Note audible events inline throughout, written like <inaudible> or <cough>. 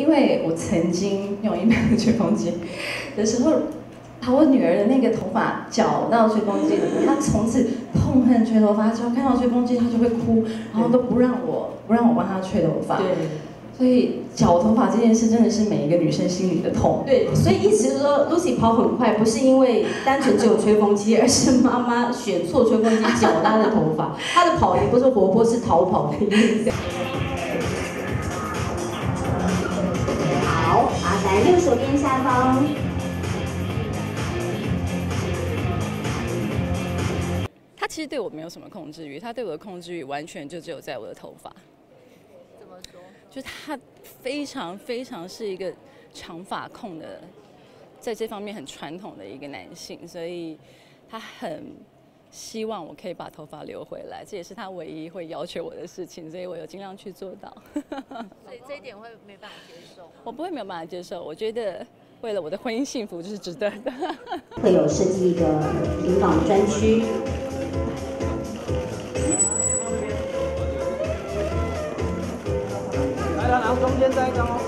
因为我曾经用一般的吹风机的时候，把我女儿的那个头发绞到吹风机里面，她从此痛恨吹头发，只要看到吹风机，她就会哭，然后都不让我 <laughs> 不让我帮她吹头发。对。所以绞头发这件事真的是每一个女生心里的痛。对，所以一直是说，Lucy 跑很快，不是因为单纯只有吹风机，而是妈妈选错吹风机绞她的头发。她的跑也不是活泼，是逃跑的意思。下方。他其实对我没有什么控制欲，他对我的控制欲完全就只有在我的头发。怎么说就他非常非常是一个长发控的，在这方面很传统的一个男性，所以他很希望我可以把头发留回来，这也是他唯一会要求我的事情，所以我有尽量去做到。所以这一点会没办法接受？<laughs> 我不会没有办法接受，我觉得为了我的婚姻幸福，这是值得的。<laughs> 会有设计一个领导专区。中间再一张哦。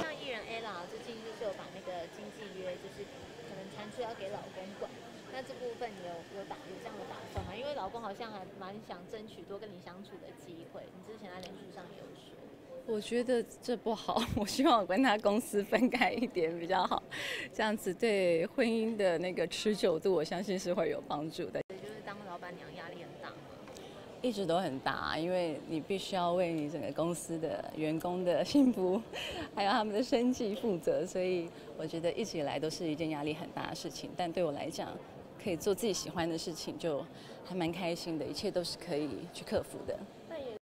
像艺人 ella 最近就是有把那个经纪约，就是可能传出要给老公管，那这部分你有有打有这样的打算吗？因为老公好像还蛮想争取多跟你相处的机会，你之前在脸书上有说。我觉得这不好，<laughs> 我希望我跟他公司分开一点比较好，这样子对婚姻的那个持久度，我相信是会有帮助的。就是当老板娘压力很大。一直都很大，因为你必须要为你整个公司的员工的幸福，还有他们的生计负责，所以我觉得一直以来都是一件压力很大的事情。但对我来讲，可以做自己喜欢的事情，就还蛮开心的，一切都是可以去克服的。